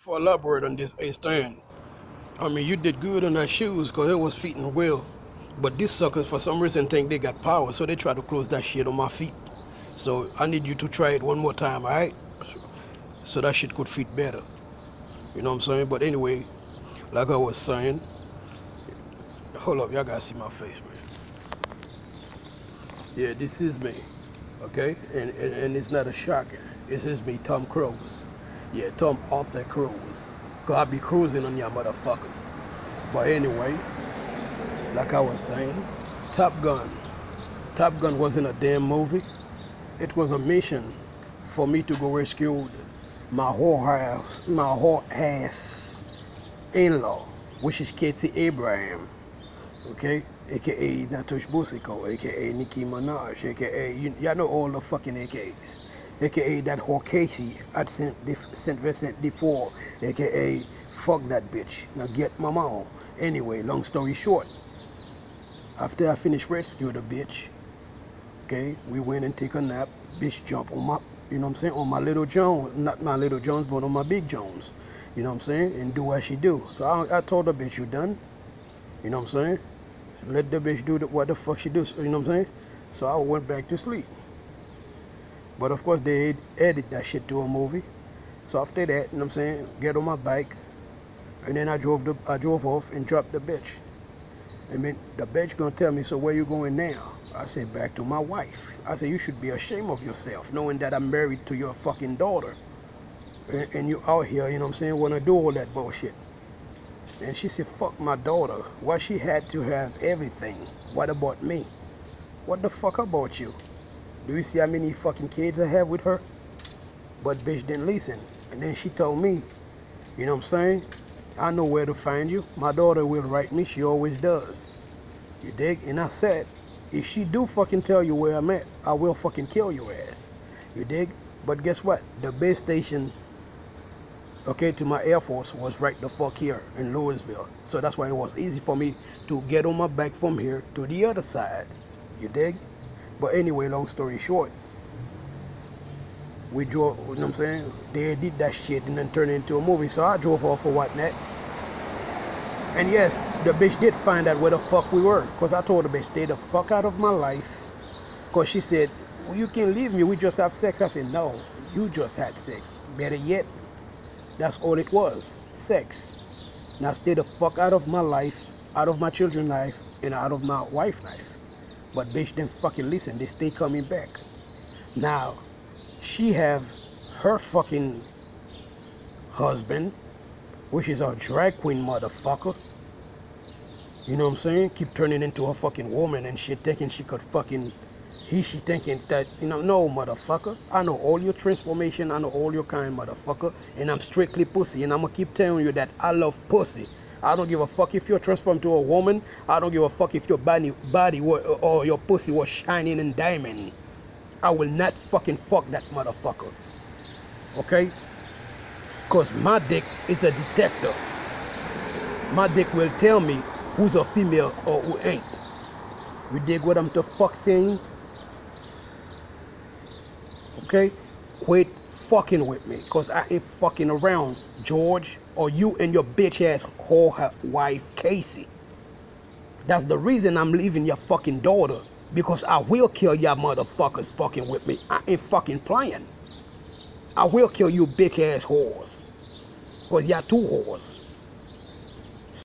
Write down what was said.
For elaborate on this A stand. I mean, you did good on that shoes because it was fitting well. But these suckers, for some reason, think they got power, so they try to close that shit on my feet. So I need you to try it one more time, alright? So that shit could fit better. You know what I'm saying? But anyway, like I was saying, hold up, y'all gotta see my face, man. Yeah, this is me, okay? And, and, and it's not a shocker. This is me, Tom Cruise. Yeah, Tom Arthur Cruise. Cause I be cruising on y'all motherfuckers. But anyway, like I was saying, Top Gun. Top Gun wasn't a damn movie. It was a mission for me to go rescue my whole house, my whole ass in-law, which is Katie Abraham. Okay? AKA Natush Busiko, AKA Nicki Minaj, AKA, you, y'all know all the fucking AKAs. AKA that whole Casey at St. St. Vincent de Paul, AKA fuck that bitch. Now get my mom. Anyway, long story short, after I finished rescue the bitch, okay, we went and take a nap. Bitch jump on my, you know what I'm saying, on my little Jones, not my little Jones, but on my big Jones. You know what I'm saying? And do what she do. So I, I told the bitch, you done? You know what I'm saying? Let the bitch do the, what the fuck she do. You know what I'm saying? So I went back to sleep. But of course they edit that shit to a movie. So after that, you know what I'm saying, get on my bike, and then I drove the I drove off and dropped the bitch. I mean, the bitch gonna tell me, so where you going now? I said, back to my wife. I said, you should be ashamed of yourself, knowing that I'm married to your fucking daughter. And, and you out here, you know what I'm saying, wanna do all that bullshit. And she said, fuck my daughter. Why she had to have everything? What about me? What the fuck about you? Do you see how many fucking kids I have with her? But bitch didn't listen. And then she told me, you know what I'm saying? I know where to find you. My daughter will write me. She always does. You dig? And I said, if she do fucking tell you where I'm at, I will fucking kill your ass. You dig? But guess what? The base station, okay, to my Air Force was right the fuck here in Louisville. So that's why it was easy for me to get on my back from here to the other side. You dig? But anyway, long story short, we drove, you know what I'm saying? They did that shit and then turned it into a movie. So I drove off for whatnot. And yes, the bitch did find out where the fuck we were. Because I told the bitch, stay the fuck out of my life. Because she said, well, you can leave me, we just have sex. I said, no, you just had sex. Better yet, that's all it was, sex. Now stay the fuck out of my life, out of my children's life, and out of my wife's life. But bitch didn't fucking listen, they stay coming back. Now, she have her fucking husband, which is a drag queen motherfucker. You know what I'm saying? Keep turning into a fucking woman and shit, thinking she could fucking. He, she thinking that, you know, no, motherfucker. I know all your transformation, I know all your kind, motherfucker. And I'm strictly pussy. And I'm gonna keep telling you that I love pussy. I don't give a fuck if you're transformed to a woman. I don't give a fuck if your body, body or your pussy was shining in diamond. I will not fucking fuck that motherfucker. Okay? Because my dick is a detector. My dick will tell me who's a female or who ain't. You dig what I'm the fuck saying? Okay? Quit fucking with me. Because I ain't fucking around, George, or you and your bitch ass whore wife, Casey. That's the reason I'm leaving your fucking daughter. Because I will kill y'all motherfuckers fucking with me. I ain't fucking playing. I will kill you bitch ass whores. Because y'all two whores.